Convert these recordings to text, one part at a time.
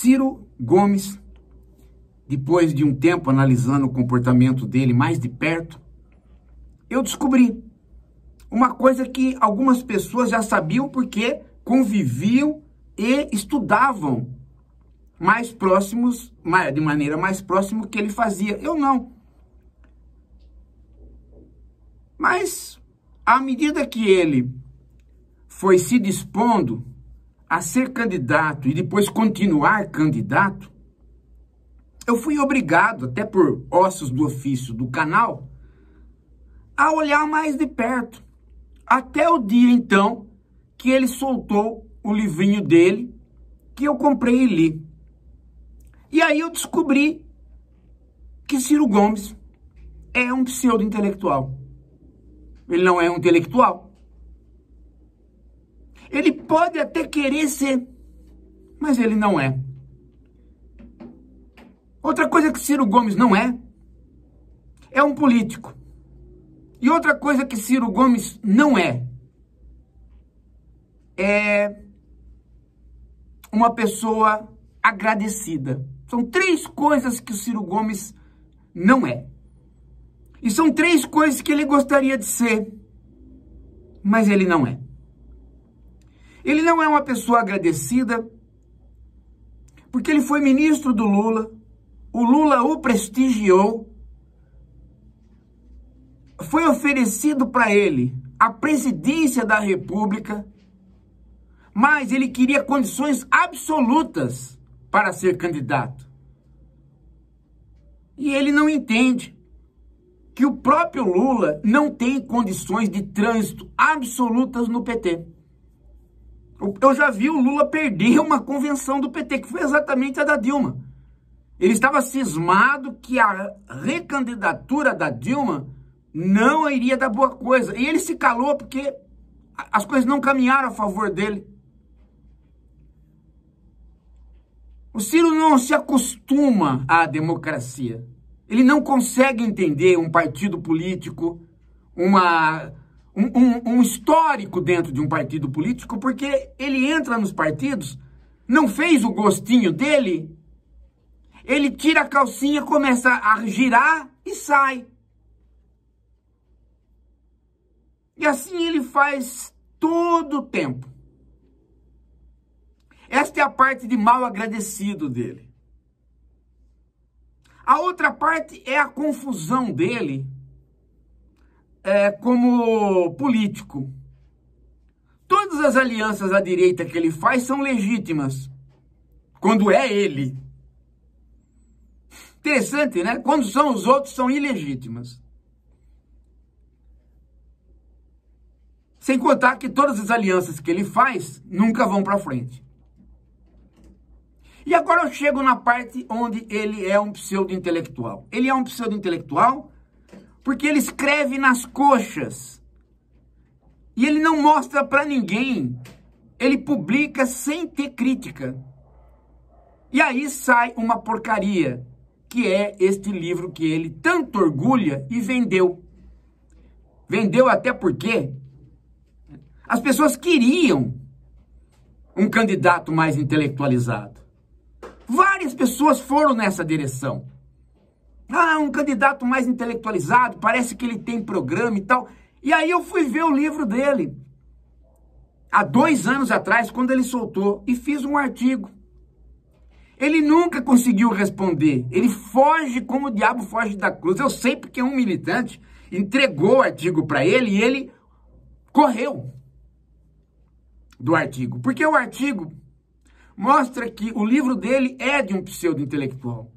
Ciro Gomes, depois de um tempo analisando o comportamento dele mais de perto, eu descobri uma coisa que algumas pessoas já sabiam porque conviviam e estudavam mais próximos, de maneira mais próxima que ele fazia. Eu não. Mas, à medida que ele foi se dispondo a ser candidato e depois continuar candidato, eu fui obrigado, até por ossos do ofício do canal, a olhar mais de perto. Até o dia, então, que ele soltou o livrinho dele, que eu comprei e li. E aí eu descobri que Ciro Gomes é um pseudo-intelectual. Ele não é um intelectual. Ele pode até querer ser, mas ele não é. Outra coisa que Ciro Gomes não é, é um político. E outra coisa que Ciro Gomes não é, é uma pessoa agradecida. São três coisas que o Ciro Gomes não é. E são três coisas que ele gostaria de ser, mas ele não é. Ele não é uma pessoa agradecida, porque ele foi ministro do Lula, o Lula o prestigiou, foi oferecido para ele a presidência da República, mas ele queria condições absolutas para ser candidato. E ele não entende que o próprio Lula não tem condições de trânsito absolutas no PT. Eu já vi o Lula perder uma convenção do PT, que foi exatamente a da Dilma. Ele estava cismado que a recandidatura da Dilma não iria dar boa coisa. E ele se calou porque as coisas não caminharam a favor dele. O Ciro não se acostuma à democracia. Ele não consegue entender um partido político, uma, um, um, um, histórico dentro de um partido político, porque ele entra nos partidos, não fez o gostinho dele, ele tira a calcinha, começa a girar e sai. E assim ele faz todo o tempo. Esta é a parte de mal agradecido dele. A outra parte é a confusão dele é, como político. Todas as alianças à direita que ele faz são legítimas, quando é ele. Interessante, né? Quando são os outros, são ilegítimas. Sem contar que todas as alianças que ele faz nunca vão para frente. E agora eu chego na parte onde ele é um pseudo-intelectual. Ele é um pseudo-intelectual porque ele escreve nas coxas. E ele não mostra para ninguém. Ele publica sem ter crítica. E aí sai uma porcaria, que é este livro que ele tanto orgulha e vendeu. Vendeu até porque as pessoas queriam um candidato mais intelectualizado. Várias pessoas foram nessa direção. Ah, um candidato mais intelectualizado, parece que ele tem programa e tal. E aí eu fui ver o livro dele. Há dois anos atrás, quando ele soltou, e fiz um artigo. Ele nunca conseguiu responder. Ele foge como o diabo foge da cruz. Eu sei porque um militante entregou o artigo para ele e ele correu do artigo. Porque o artigo mostra que o livro dele é de um pseudo-intelectual.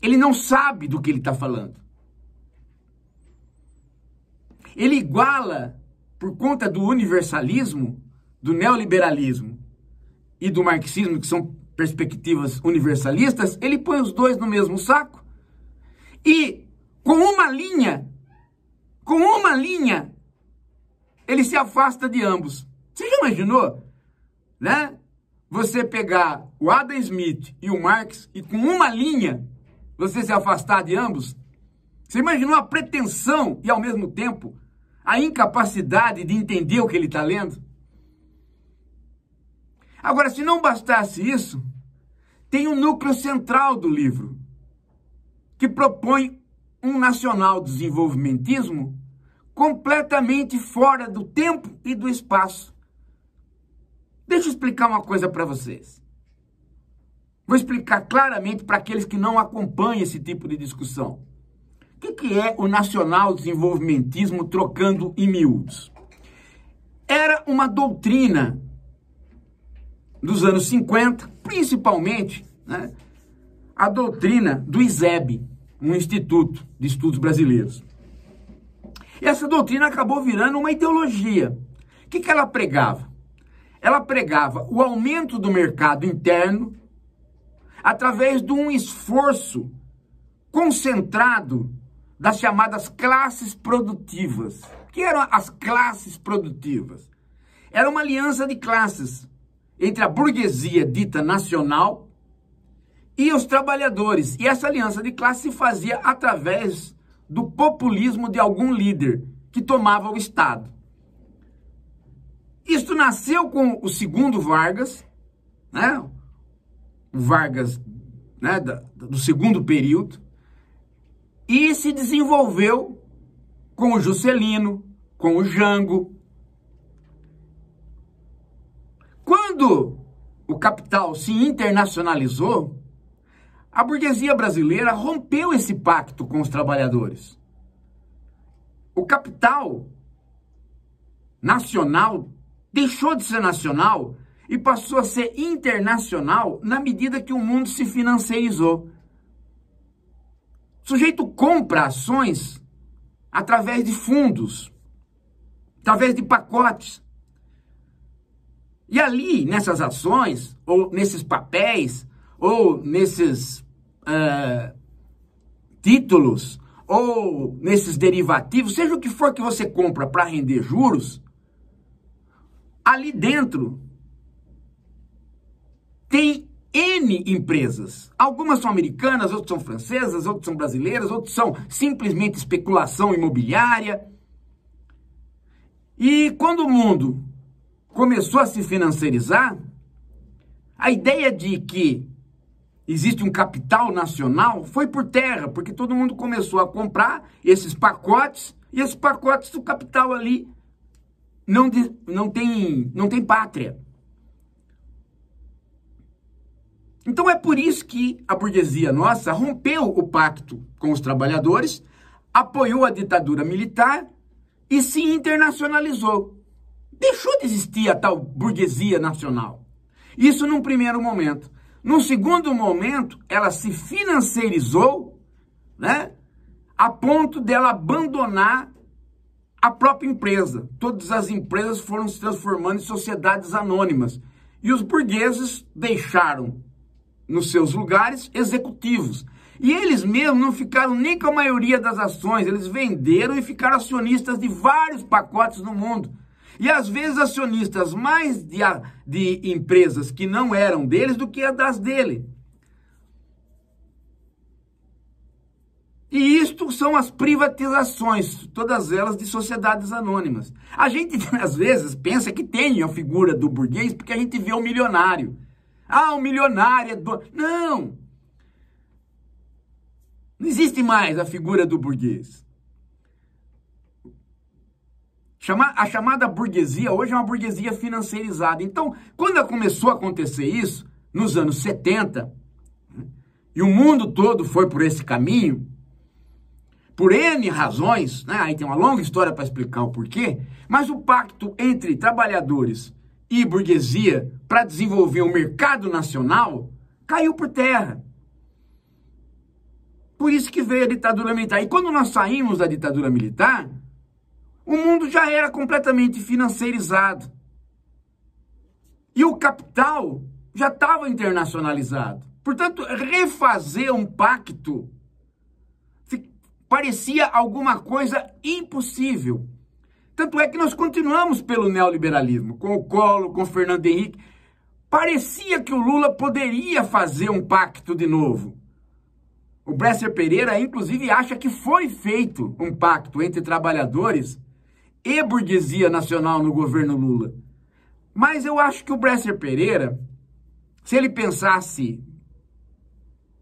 Ele não sabe do que ele está falando. Ele iguala, por conta do universalismo, do neoliberalismo e do marxismo, que são perspectivas universalistas, ele põe os dois no mesmo saco e com uma linha, com uma linha, ele se afasta de ambos. Você já imaginou? Né? você pegar o Adam Smith e o Marx e com uma linha você se afastar de ambos? Você imaginou a pretensão e ao mesmo tempo a incapacidade de entender o que ele está lendo? Agora, se não bastasse isso, tem o núcleo central do livro, que propõe um nacional desenvolvimentismo completamente fora do tempo e do espaço. Deixa eu explicar uma coisa para vocês. Vou explicar claramente para aqueles que não acompanham esse tipo de discussão. O que, que é o nacional desenvolvimentismo trocando em miúdos? Era uma doutrina dos anos 50, principalmente né, a doutrina do ISEB, um Instituto de Estudos Brasileiros. E essa doutrina acabou virando uma ideologia. O que, que ela pregava? Ela pregava o aumento do mercado interno através de um esforço concentrado das chamadas classes produtivas. O que eram as classes produtivas? Era uma aliança de classes entre a burguesia dita nacional e os trabalhadores. E essa aliança de classe se fazia através do populismo de algum líder que tomava o Estado. Isto nasceu com o segundo Vargas, né? Vargas né, do segundo período, e se desenvolveu com o Juscelino, com o Jango, Quando o capital se internacionalizou, a burguesia brasileira rompeu esse pacto com os trabalhadores. O capital nacional deixou de ser nacional e passou a ser internacional na medida que o mundo se financiarizou. O sujeito compra ações através de fundos, através de pacotes. E ali, nessas ações, ou nesses papéis, ou nesses uh, títulos, ou nesses derivativos, seja o que for que você compra para render juros, ali dentro tem N empresas. Algumas são americanas, outras são francesas, outras são brasileiras, outras são simplesmente especulação imobiliária. E quando o mundo começou a se financiarizar, a ideia de que existe um capital nacional foi por terra, porque todo mundo começou a comprar esses pacotes e esses pacotes do capital ali não, de, não, tem, não tem pátria. Então é por isso que a burguesia nossa rompeu o pacto com os trabalhadores, apoiou a ditadura militar e se internacionalizou. Deixou de existir a tal burguesia nacional. Isso num primeiro momento. Num segundo momento, ela se financiarizou, né? A ponto dela abandonar a própria empresa. Todas as empresas foram se transformando em sociedades anônimas. E os burgueses deixaram nos seus lugares executivos. E eles mesmos não ficaram nem com a maioria das ações, eles venderam e ficaram acionistas de vários pacotes no mundo. E às vezes acionistas mais de, de empresas que não eram deles do que das dele. E isto são as privatizações, todas elas de sociedades anônimas. A gente, às vezes, pensa que tem a figura do burguês porque a gente vê o milionário. Ah, o milionário é do... Não! Não existe mais a figura do burguês. A chamada burguesia hoje é uma burguesia financeirizada. Então, quando começou a acontecer isso, nos anos 70, e o mundo todo foi por esse caminho, por N razões, né? aí tem uma longa história para explicar o porquê, mas o pacto entre trabalhadores e burguesia para desenvolver o mercado nacional caiu por terra. Por isso que veio a ditadura militar. E quando nós saímos da ditadura militar, o mundo já era completamente financeirizado. E o capital já estava internacionalizado. Portanto, refazer um pacto parecia alguma coisa impossível. Tanto é que nós continuamos pelo neoliberalismo, com o Collor, com o Fernando Henrique. Parecia que o Lula poderia fazer um pacto de novo. O Bresser Pereira, inclusive, acha que foi feito um pacto entre trabalhadores e burguesia nacional no governo Lula. Mas eu acho que o Bresser Pereira, se ele pensasse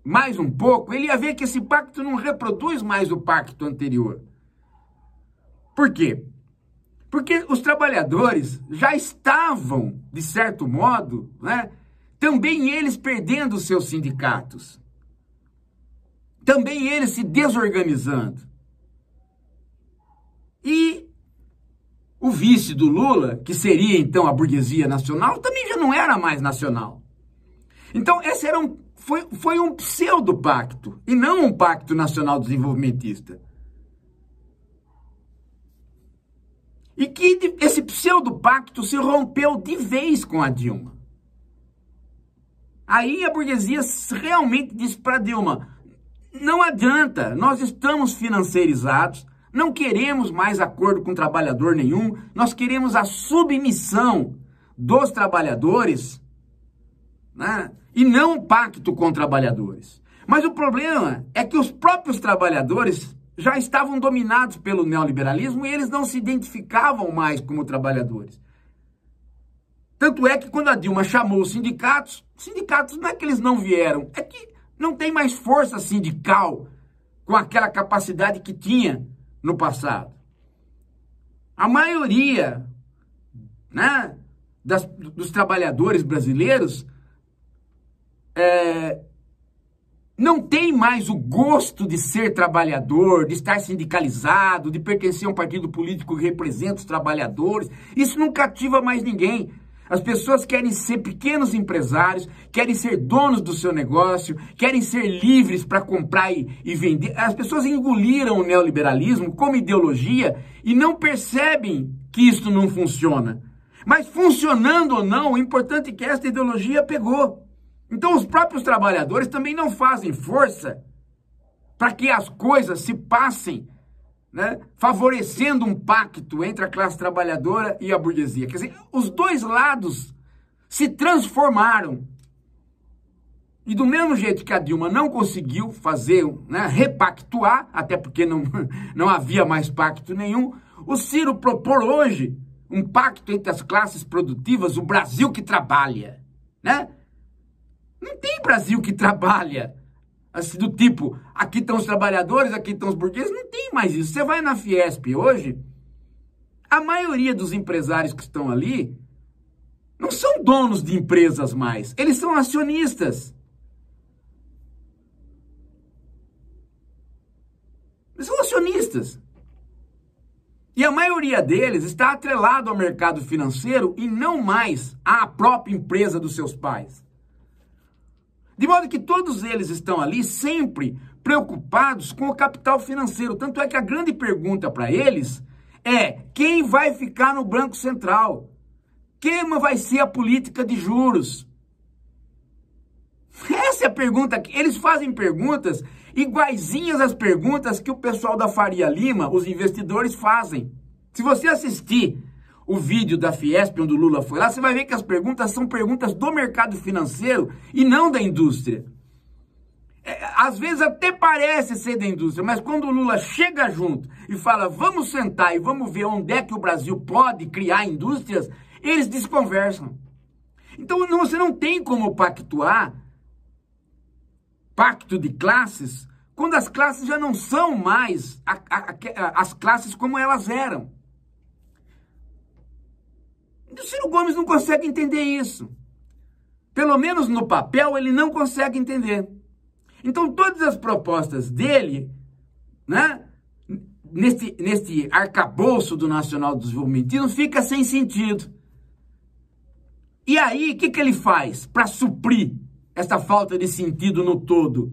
mais um pouco, ele ia ver que esse pacto não reproduz mais o pacto anterior. Por quê? Porque os trabalhadores já estavam, de certo modo, né, também eles perdendo os seus sindicatos. Também eles se desorganizando. E o vice do Lula, que seria então a burguesia nacional, também já não era mais nacional. Então, esse era um, foi, foi um pseudo-pacto, e não um pacto nacional desenvolvimentista. E que esse pseudo-pacto se rompeu de vez com a Dilma. Aí a burguesia realmente disse para Dilma: não adianta, nós estamos financiarizados, não queremos mais acordo com trabalhador nenhum, nós queremos a submissão dos trabalhadores né? e não um pacto com trabalhadores. Mas o problema é que os próprios trabalhadores já estavam dominados pelo neoliberalismo e eles não se identificavam mais como trabalhadores. Tanto é que quando a Dilma chamou os sindicatos, os sindicatos não é que eles não vieram, é que não tem mais força sindical com aquela capacidade que tinha no passado. A maioria né, das, dos trabalhadores brasileiros é, não tem mais o gosto de ser trabalhador, de estar sindicalizado, de pertencer a um partido político que representa os trabalhadores. Isso não cativa mais ninguém. As pessoas querem ser pequenos empresários, querem ser donos do seu negócio, querem ser livres para comprar e, e, vender. As pessoas engoliram o neoliberalismo como ideologia e não percebem que isso não funciona. Mas funcionando ou não, o importante é que esta ideologia pegou. Então os próprios trabalhadores também não fazem força para que as coisas se passem né, favorecendo um pacto entre a classe trabalhadora e a burguesia. Quer dizer, os dois lados se transformaram. E do mesmo jeito que a Dilma não conseguiu fazer, né, repactuar, até porque não, não havia mais pacto nenhum, o Ciro propor hoje um pacto entre as classes produtivas, o Brasil que trabalha, né? Não tem Brasil que trabalha. Assim, do tipo, aqui estão os trabalhadores, aqui estão os burgueses. Não tem mais isso. Você vai na Fiesp hoje, a maioria dos empresários que estão ali não são donos de empresas mais. Eles são acionistas. Eles são acionistas. E a maioria deles está atrelado ao mercado financeiro e não mais à própria empresa dos seus pais. De modo que todos eles estão ali sempre preocupados com o capital financeiro. Tanto é que a grande pergunta para eles é: quem vai ficar no Banco Central? Quem vai ser a política de juros? Essa é a pergunta. Eles fazem perguntas iguaizinhas às perguntas que o pessoal da Faria Lima, os investidores, fazem. Se você assistir o vídeo da Fiesp, onde o Lula foi lá, você vai ver que as perguntas são perguntas do mercado financeiro e não da indústria. É, às vezes até parece ser da indústria, mas quando o Lula chega junto e fala, vamos sentar e vamos ver onde é que o Brasil pode criar indústrias, eles desconversam. Então você não tem como pactuar pacto de classes quando as classes já não são mais a, a, a, as classes como elas eram. O Ciro Gomes não consegue entender isso. Pelo menos no papel ele não consegue entender. Então todas as propostas dele, né, neste, neste arcabouço do Nacional Desenvolvimentismo, fica sem sentido. E aí, o que, que ele faz para suprir essa falta de sentido no todo?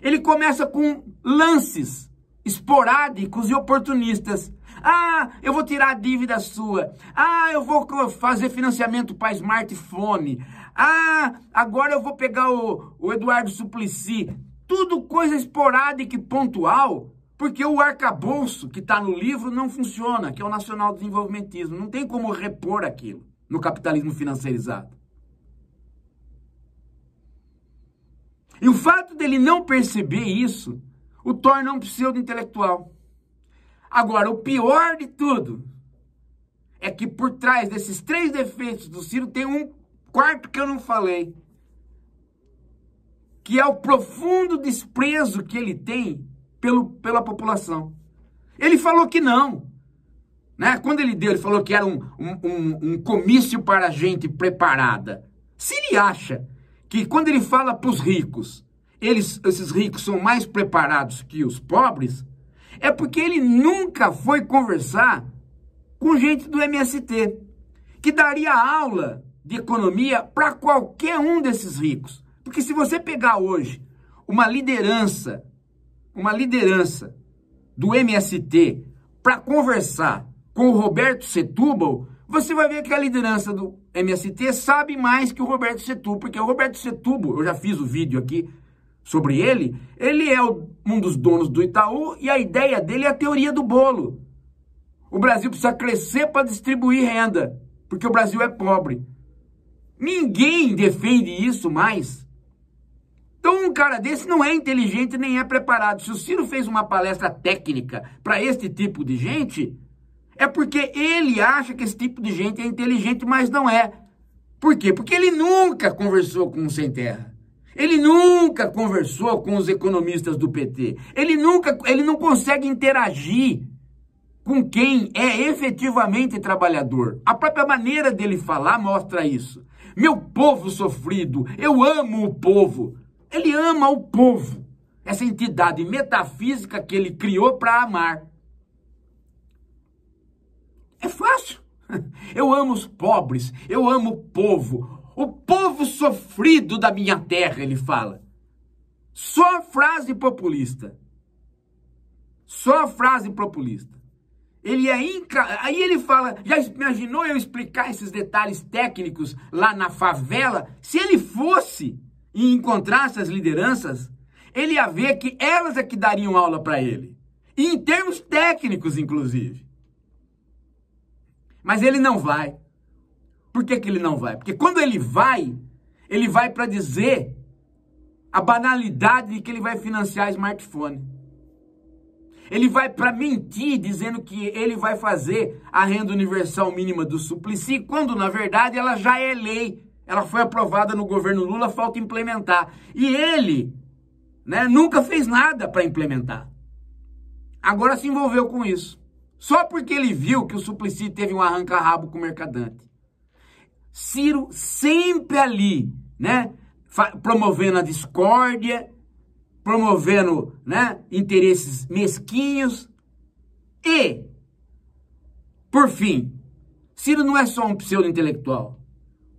Ele começa com lances esporádicos e oportunistas. Ah, eu vou tirar a dívida sua. Ah, eu vou fazer financiamento para smartphone. Ah, agora eu vou pegar o, o Eduardo Suplicy. Tudo coisa esporádica e pontual, porque o arcabouço que está no livro não funciona, que é o nacional desenvolvimentismo. Não tem como repor aquilo no capitalismo financeirizado. E o fato dele não perceber isso o torna um pseudo-intelectual. Agora, o pior de tudo é que por trás desses três defeitos do Ciro tem um quarto que eu não falei. que é o profundo desprezo que ele tem pelo, pela população. Ele falou que não. Né? Quando ele deu, ele falou que era um, um, um, um comício para gente preparada. Se ele acha que quando ele fala para os ricos, eles, esses ricos são mais preparados que os pobres, é porque ele nunca foi conversar com gente do MST, que daria aula de economia para qualquer um desses ricos. Porque se você pegar hoje uma liderança, uma liderança do MST para conversar com o Roberto Setúbal, você vai ver que a liderança do MST sabe mais que o Roberto Setúbal, porque o Roberto Setúbal, eu já fiz o vídeo aqui sobre ele, ele é um dos donos do Itaú e a ideia dele é a teoria do bolo. O Brasil precisa crescer para distribuir renda, porque o Brasil é pobre. Ninguém defende isso mais. Então, um cara desse não é inteligente nem é preparado. Se o Ciro fez uma palestra técnica para este tipo de gente, é porque ele acha que esse tipo de gente é inteligente, mas não é. Por quê? Porque ele nunca conversou com o Sem Terra. Ele nunca conversou com os economistas do PT. Ele nunca, ele não consegue interagir com quem é efetivamente trabalhador. A própria maneira dele falar mostra isso. Meu povo sofrido, eu amo o povo. Ele ama o povo, essa entidade metafísica que ele criou para amar. É fácil. Eu amo os pobres, eu amo o povo, o povo sofrido da minha terra, ele fala. Só frase populista. Só frase populista. Ele é inca... Aí ele fala, já imaginou eu explicar esses detalhes técnicos lá na favela? Se ele fosse e encontrasse as lideranças, ele ia ver que elas é que dariam aula para ele. E em termos técnicos, inclusive. Mas ele não vai. Por que, que ele não vai? Porque quando ele vai, ele vai para dizer a banalidade de que ele vai financiar smartphone. Ele vai para mentir dizendo que ele vai fazer a renda universal mínima do Suplicy, quando na verdade ela já é lei. Ela foi aprovada no governo Lula, falta implementar. E ele né, nunca fez nada para implementar. Agora se envolveu com isso. Só porque ele viu que o Suplicy teve um arranca-rabo com o Mercadante. Ciro sempre ali, né? Promovendo a discórdia, promovendo né, interesses mesquinhos. E, por fim, Ciro não é só um pseudo-intelectual.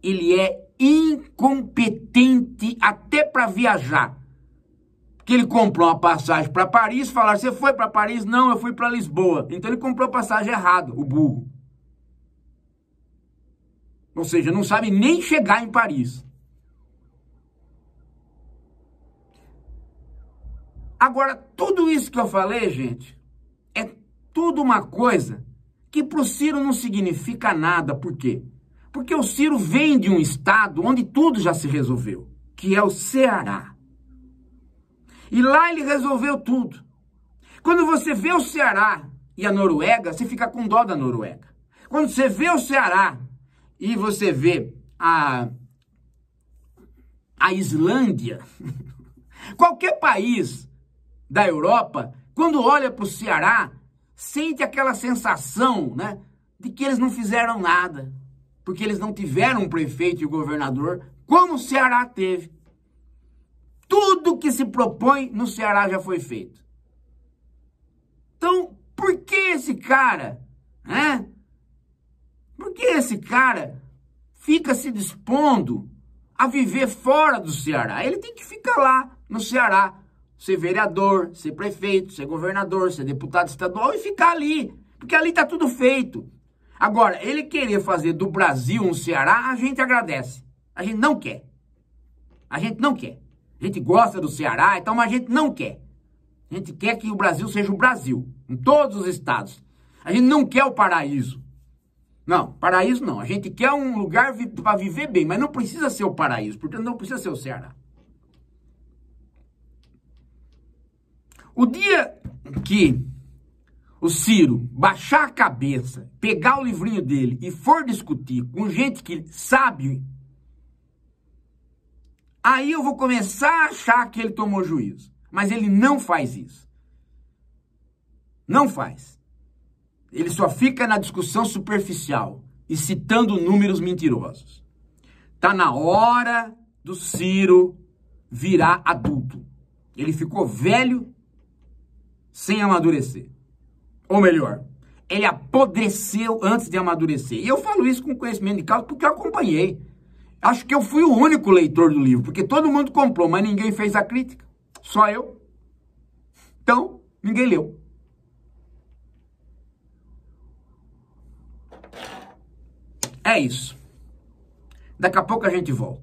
Ele é incompetente até para viajar. Que ele comprou uma passagem para Paris, falar: "Você foi para Paris?" "Não, eu fui para Lisboa". Então ele comprou a passagem errado, o burro. Ou seja, não sabe nem chegar em Paris. Agora, tudo isso que eu falei, gente, é tudo uma coisa que para o Ciro não significa nada. Por quê? Porque o Ciro vem de um estado onde tudo já se resolveu, que é o Ceará. E lá ele resolveu tudo. Quando você vê o Ceará e a Noruega, você fica com dó da Noruega. Quando você vê o Ceará e você vê a, a Islândia, qualquer país da Europa, quando olha para o Ceará, sente aquela sensação né, de que eles não fizeram nada, porque eles não tiveram um prefeito e um governador como o Ceará teve. Tudo que se propõe no Ceará já foi feito. Então, por que esse cara, né, esse cara fica se dispondo a viver fora do Ceará? Ele tem que ficar lá no Ceará, ser vereador, ser prefeito, ser governador, ser deputado estadual e ficar ali, porque ali está tudo feito. Agora, ele querer fazer do Brasil um Ceará, a gente agradece. A gente não quer. A gente não quer. A gente gosta do Ceará, então, mas a gente não quer. A gente quer que o Brasil seja o Brasil, em todos os estados. A gente não quer o paraíso. Não, paraíso não. A gente quer um lugar vi para viver bem, mas não precisa ser o paraíso, portanto não precisa ser o Ceará. O dia que o Ciro baixar a cabeça, pegar o livrinho dele e for discutir com gente que sabe Aí eu vou começar a achar que ele tomou juízo. Mas ele não faz isso. Não faz. Ele só fica na discussão superficial e citando números mentirosos. Tá na hora do Ciro virar adulto. Ele ficou velho sem amadurecer. Ou melhor, ele apodreceu antes de amadurecer. E eu falo isso com conhecimento de causa porque eu acompanhei. Acho que eu fui o único leitor do livro, porque todo mundo comprou, mas ninguém fez a crítica. Só eu. Então, ninguém leu. É isso. Daqui a pouco a gente volta.